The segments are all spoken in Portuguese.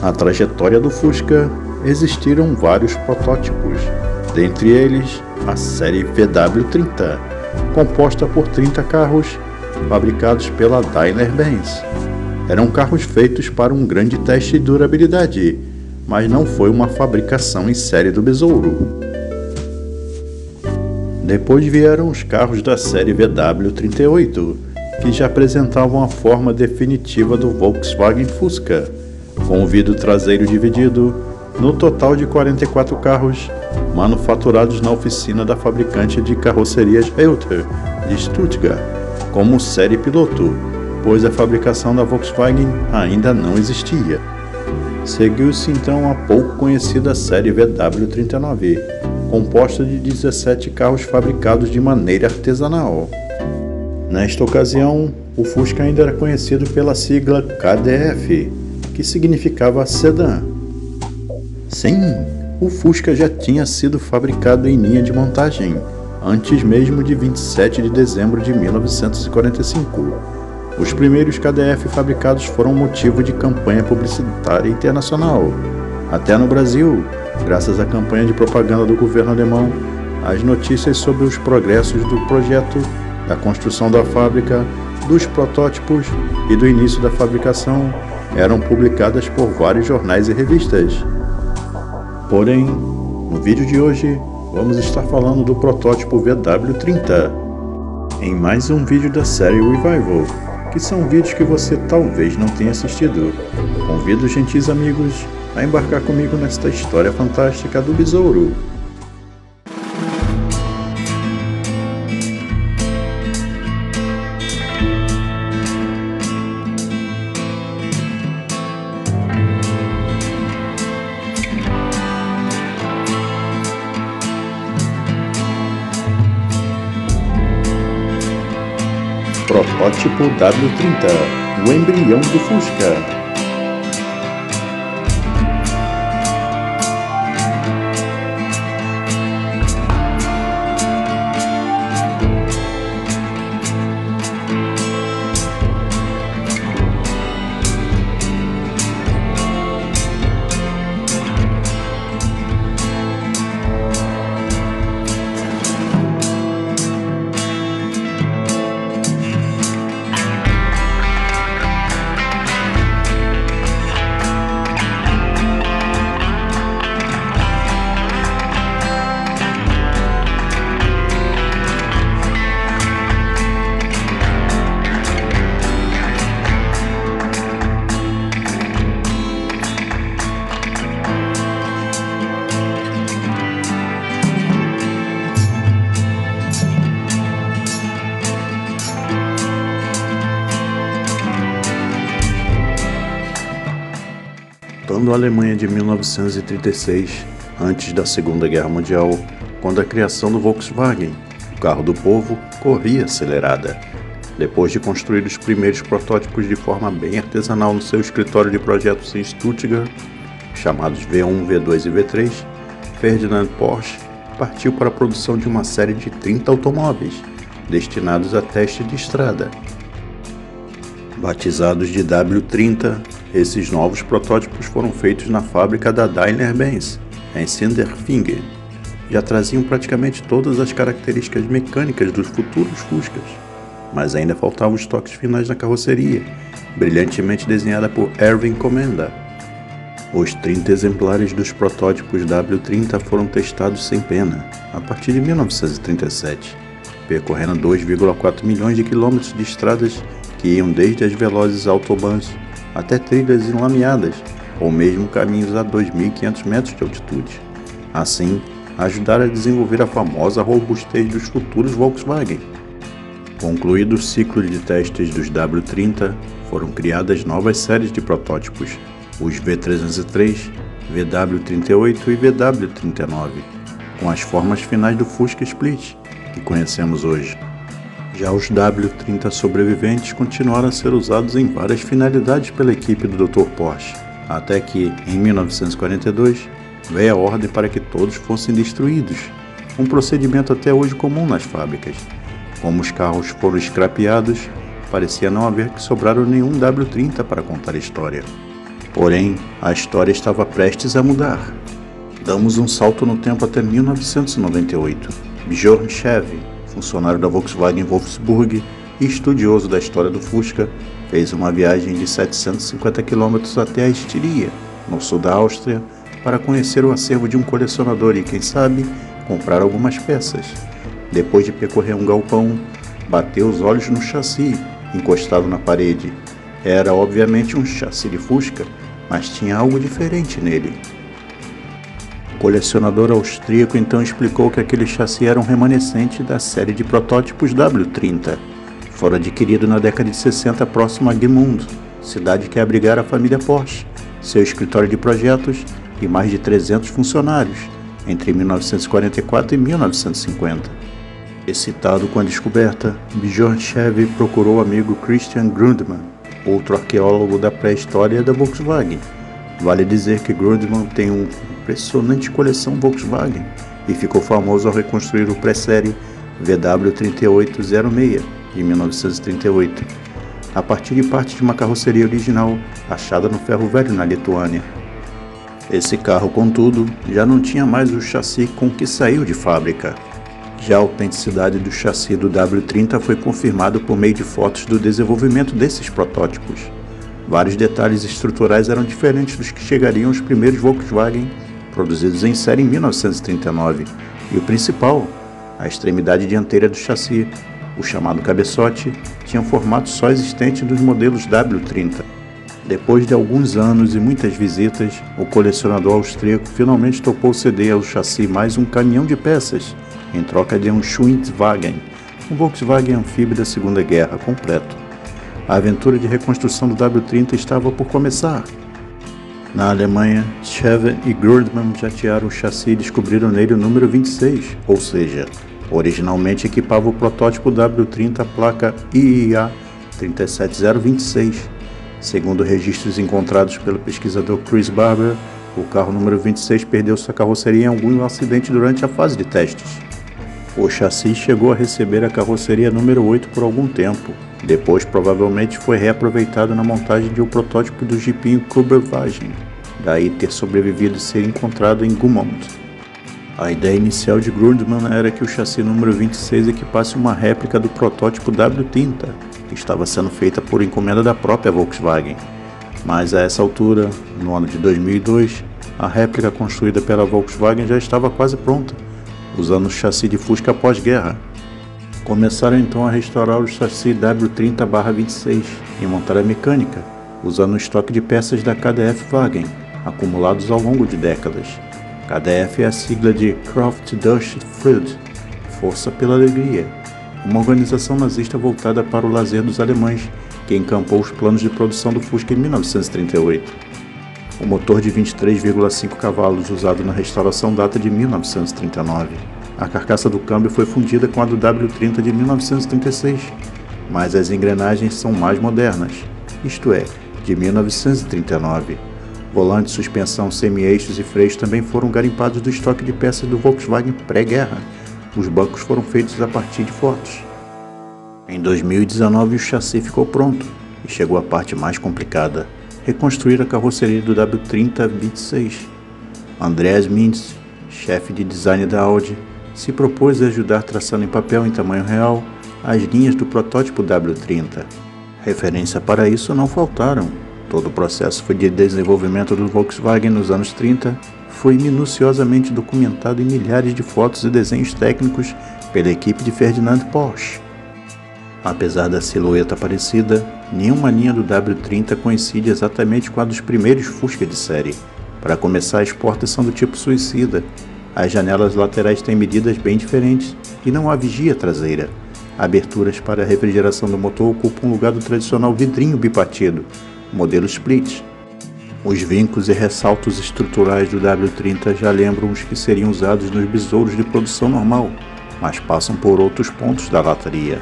Na trajetória do Fusca existiram vários protótipos, dentre eles a série VW30, composta por 30 carros fabricados pela Daimler-Benz. Eram carros feitos para um grande teste de durabilidade, mas não foi uma fabricação em série do Besouro. Depois vieram os carros da série VW38, que já apresentavam a forma definitiva do Volkswagen Fusca, com o vidro traseiro dividido, no total de 44 carros manufaturados na oficina da fabricante de carrocerias Elter, de Stuttgart, como série piloto, pois a fabricação da Volkswagen ainda não existia. Seguiu-se então a pouco conhecida série VW39, composta de 17 carros fabricados de maneira artesanal. Nesta ocasião, o Fusca ainda era conhecido pela sigla KDF, que significava sedã. Sim, o Fusca já tinha sido fabricado em linha de montagem, antes mesmo de 27 de dezembro de 1945. Os primeiros KDF fabricados foram motivo de campanha publicitária internacional. Até no Brasil, graças à campanha de propaganda do governo alemão, as notícias sobre os progressos do projeto, da construção da fábrica, dos protótipos e do início da fabricação eram publicadas por vários jornais e revistas. Porém, no vídeo de hoje, vamos estar falando do protótipo VW30, em mais um vídeo da série Revival, que são vídeos que você talvez não tenha assistido. Convido gentis amigos a embarcar comigo nesta história fantástica do Besouro. Protótipo W30, o embrião do Fusca. Voltando à Alemanha de 1936, antes da Segunda Guerra Mundial, quando a criação do Volkswagen, o carro do povo, corria acelerada. Depois de construir os primeiros protótipos de forma bem artesanal no seu escritório de projetos em Stuttgart, chamados V1, V2 e V3, Ferdinand Porsche partiu para a produção de uma série de 30 automóveis, destinados a teste de estrada. Batizados de W30, esses novos protótipos foram feitos na fábrica da Daimler-Benz, em Sinderfingen. Já traziam praticamente todas as características mecânicas dos futuros Fuscas, mas ainda faltavam os toques finais na carroceria, brilhantemente desenhada por Erwin Komenda. Os 30 exemplares dos protótipos W30 foram testados sem pena, a partir de 1937, percorrendo 2,4 milhões de quilômetros de estradas que iam desde as velozes autobahns até trilhas enlameadas ou mesmo caminhos a 2.500 metros de altitude. Assim, ajudar a desenvolver a famosa robustez dos futuros Volkswagen. Concluído o ciclo de testes dos W30, foram criadas novas séries de protótipos, os V303, VW38 e VW39, com as formas finais do Fusca Split, que conhecemos hoje. Já os W-30 sobreviventes continuaram a ser usados em várias finalidades pela equipe do Dr. Porsche, até que, em 1942, veio a ordem para que todos fossem destruídos, um procedimento até hoje comum nas fábricas. Como os carros foram escrapeados, parecia não haver que sobraram nenhum W-30 para contar a história. Porém, a história estava prestes a mudar. Damos um salto no tempo até 1998. Bjorn Chevy, funcionário da Volkswagen Wolfsburg e estudioso da história do Fusca, fez uma viagem de 750 km até a Estiria, no sul da Áustria, para conhecer o acervo de um colecionador e, quem sabe, comprar algumas peças. Depois de percorrer um galpão, bateu os olhos no chassi, encostado na parede. Era obviamente um chassi de Fusca, mas tinha algo diferente nele. O colecionador austríaco então explicou que aquele chassi era um remanescente da série de protótipos W30. Fora adquirido na década de 60 próximo a Gmund, cidade que abrigara a família Porsche, seu escritório de projetos e mais de 300 funcionários entre 1944 e 1950. Excitado com a descoberta, Bjorn Chevy procurou o amigo Christian Grundmann, outro arqueólogo da pré-história da Volkswagen. Vale dizer que Grundmann tem uma impressionante coleção Volkswagen e ficou famoso ao reconstruir o pré-série VW3806 de 1938, a partir de parte de uma carroceria original achada no ferro velho na Lituânia. Esse carro, contudo, já não tinha mais o chassi com que saiu de fábrica. Já a autenticidade do chassi do W30 foi confirmado por meio de fotos do desenvolvimento desses protótipos. Vários detalhes estruturais eram diferentes dos que chegariam os primeiros Volkswagen produzidos em série em 1939, e o principal, a extremidade dianteira do chassi, o chamado cabeçote, tinha um formato só existente dos modelos W30. Depois de alguns anos e muitas visitas, o colecionador austríaco finalmente topou ceder ao chassi mais um caminhão de peças, em troca de um Schwintwagen, um Volkswagen anfíbio da Segunda Guerra completo. A aventura de reconstrução do W30 estava por começar. Na Alemanha, Chevy e Grundmann jatearam o chassi e descobriram nele o número 26, ou seja, originalmente equipava o protótipo W30 placa IIA 37026 Segundo registros encontrados pelo pesquisador Chris Barber, o carro número 26 perdeu sua carroceria em algum acidente durante a fase de testes. O chassi chegou a receber a carroceria número 8 por algum tempo. Depois, provavelmente, foi reaproveitado na montagem de um protótipo do jipinho Kuberwagen, daí ter sobrevivido e ser encontrado em Gumont. A ideia inicial de Grundmann era que o chassi número 26 equipasse uma réplica do protótipo W30, que estava sendo feita por encomenda da própria Volkswagen. Mas a essa altura, no ano de 2002, a réplica construída pela Volkswagen já estava quase pronta, usando chassi de Fusca pós-guerra. Começaram então a restaurar o chassi W30-26 e montar a mecânica, usando o estoque de peças da KDF Wagen, acumulados ao longo de décadas. KDF é a sigla de Kraft durch Fried, Força pela Alegria, uma organização nazista voltada para o lazer dos alemães, que encampou os planos de produção do Fusca em 1938. O motor de 23,5 cavalos usado na restauração data de 1939. A carcaça do câmbio foi fundida com a do W30 de 1936, mas as engrenagens são mais modernas, isto é, de 1939. Volante, suspensão, semi-eixos e freios também foram garimpados do estoque de peças do Volkswagen pré-guerra os bancos foram feitos a partir de fotos. Em 2019, o chassi ficou pronto e chegou a parte mais complicada: reconstruir a carroceria do W3026. Andreas Mintz, chefe de design da Audi, se propôs a ajudar traçando em papel em tamanho real as linhas do protótipo W30. Referência para isso não faltaram. Todo o processo de desenvolvimento do Volkswagen nos anos 30 foi minuciosamente documentado em milhares de fotos e desenhos técnicos pela equipe de Ferdinand Porsche. Apesar da silhueta parecida, nenhuma linha do W30 coincide exatamente com a dos primeiros Fusca de série. Para começar, as portas são do tipo suicida. As janelas laterais têm medidas bem diferentes e não há vigia traseira. Aberturas para a refrigeração do motor ocupam o lugar do tradicional vidrinho bipartido, modelo split, os vincos e ressaltos estruturais do W30 já lembram os que seriam usados nos besouros de produção normal, mas passam por outros pontos da lataria.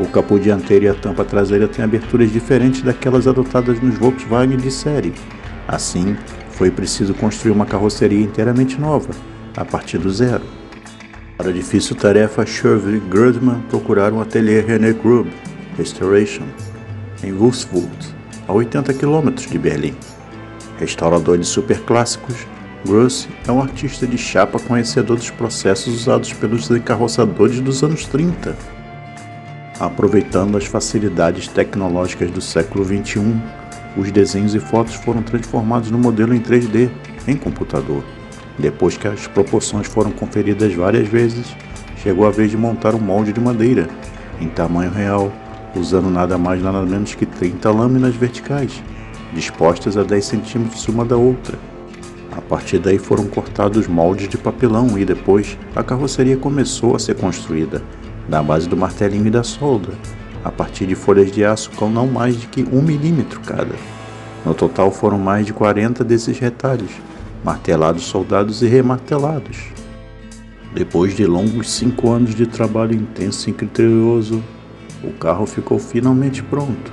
O capô dianteiro e a tampa traseira têm aberturas diferentes daquelas adotadas nos Volkswagen de série. Assim, foi preciso construir uma carroceria inteiramente nova, a partir do zero. Para a difícil tarefa, e Grudman procuraram o ateliê René Grub Restoration, em Wolfsburg, a 80 km de Berlim. Restaurador de superclássicos, Gruss é um artista de chapa conhecedor dos processos usados pelos encarroçadores dos anos 30. Aproveitando as facilidades tecnológicas do século XXI, os desenhos e fotos foram transformados no modelo em 3D, em computador. Depois que as proporções foram conferidas várias vezes, chegou a vez de montar um molde de madeira, em tamanho real, usando nada mais nada menos que 30 lâminas verticais, dispostas a 10 centímetros uma da outra. A partir daí foram cortados moldes de papelão e depois a carroceria começou a ser construída, na base do martelinho e da solda, a partir de folhas de aço com não mais de que um milímetro cada. No total foram mais de 40 desses retalhos, martelados, soldados e remartelados. Depois de longos cinco anos de trabalho intenso e criterioso, o carro ficou finalmente pronto.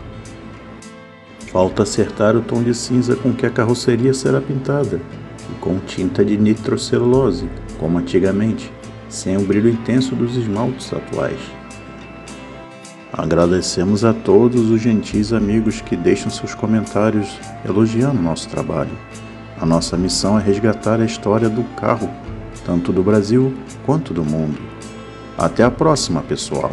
Falta acertar o tom de cinza com que a carroceria será pintada, e com tinta de nitrocelulose, como antigamente, sem o brilho intenso dos esmaltes atuais. Agradecemos a todos os gentis amigos que deixam seus comentários elogiando nosso trabalho. A nossa missão é resgatar a história do carro, tanto do Brasil quanto do mundo. Até a próxima, pessoal!